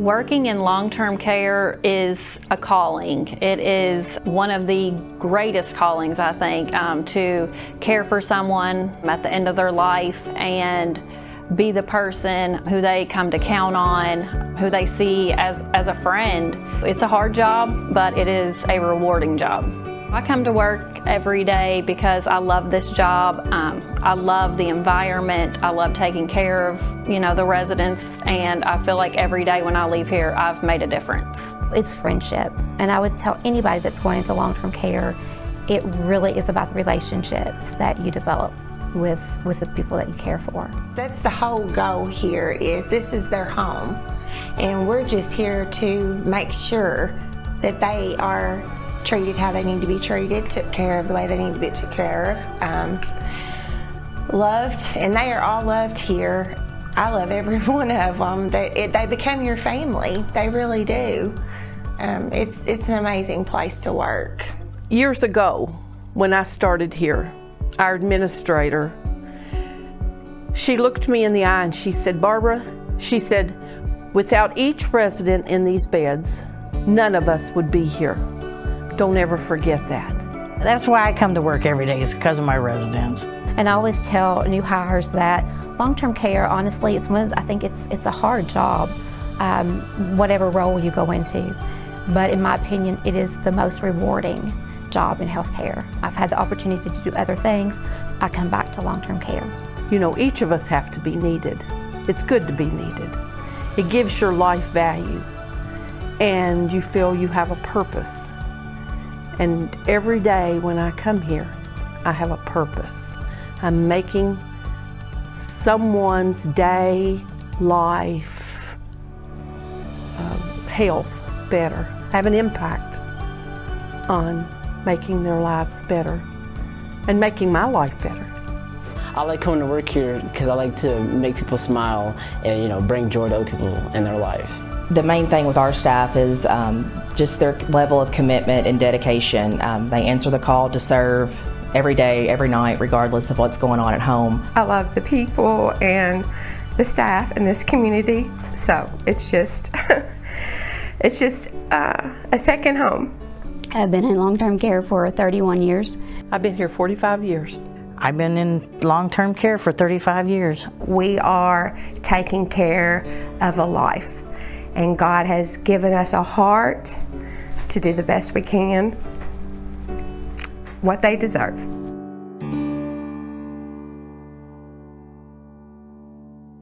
Working in long-term care is a calling. It is one of the greatest callings, I think, um, to care for someone at the end of their life and be the person who they come to count on, who they see as, as a friend. It's a hard job, but it is a rewarding job. I come to work every day because I love this job. Um, I love the environment. I love taking care of, you know, the residents and I feel like every day when I leave here I've made a difference. It's friendship and I would tell anybody that's going into long-term care it really is about the relationships that you develop with with the people that you care for. That's the whole goal here is this is their home and we're just here to make sure that they are treated how they need to be treated, took care of the way they need to be took care of, um, loved, and they are all loved here. I love every one of them. They, it, they become your family. They really do. Um, it's, it's an amazing place to work. Years ago, when I started here, our administrator, she looked me in the eye and she said, Barbara, she said, without each resident in these beds, none of us would be here. Don't ever forget that. That's why I come to work every day is because of my residents. And I always tell new hires that long-term care, honestly, it's one. I think it's it's a hard job, um, whatever role you go into. But in my opinion, it is the most rewarding job in healthcare. I've had the opportunity to do other things. I come back to long-term care. You know, each of us have to be needed. It's good to be needed. It gives your life value, and you feel you have a purpose. And every day when I come here, I have a purpose. I'm making someone's day, life, uh, health better. I have an impact on making their lives better and making my life better. I like coming to work here because I like to make people smile and you know bring joy to other people in their life. The main thing with our staff is um, just their level of commitment and dedication. Um, they answer the call to serve every day, every night, regardless of what's going on at home. I love the people and the staff in this community, so it's just, it's just uh, a second home. I've been in long-term care for 31 years. I've been here 45 years. I've been in long-term care for 35 years. We are taking care of a life and God has given us a heart to do the best we can, what they deserve.